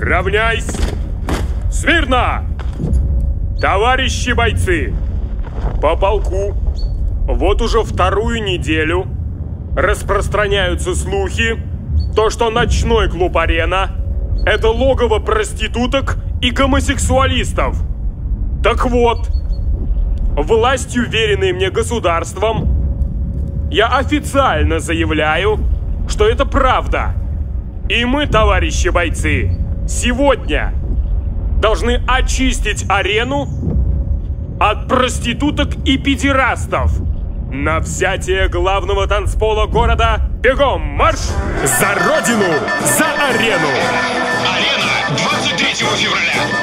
Равняйсь! Смирно! Товарищи бойцы! По полку вот уже вторую неделю распространяются слухи, то, что ночной клуб «Арена» — это логово проституток и гомосексуалистов. Так вот, властью, веренной мне государством, я официально заявляю, что это правда. И мы, товарищи бойцы, сегодня должны очистить арену от проституток и педерастов. На взятие главного танцпола города бегом марш! За родину! За арену! Арена 23 февраля.